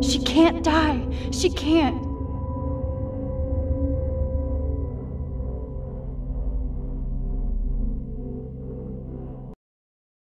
She can't die. She can't.